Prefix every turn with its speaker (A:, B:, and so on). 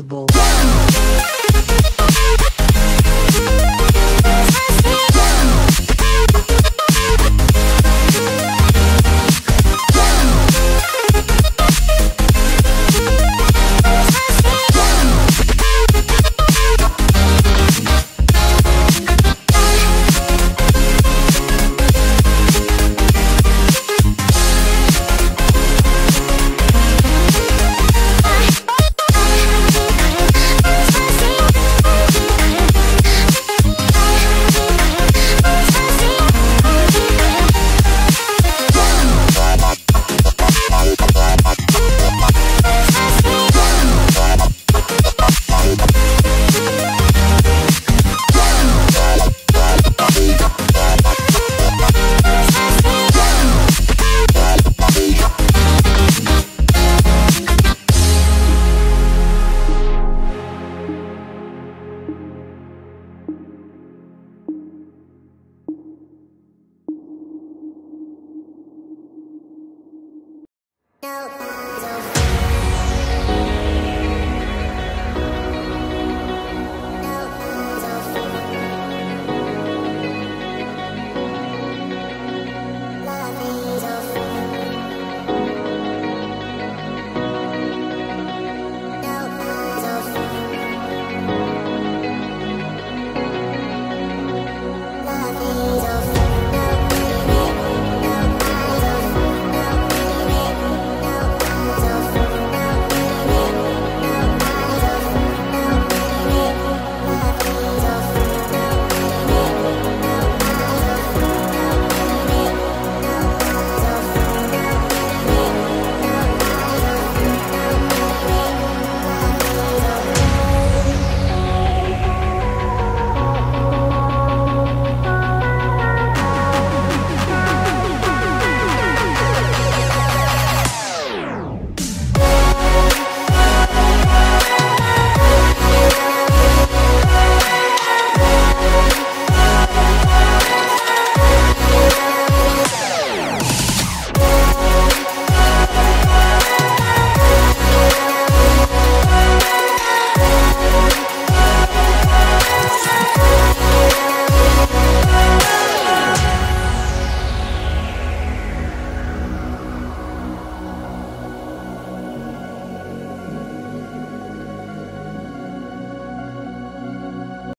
A: possible.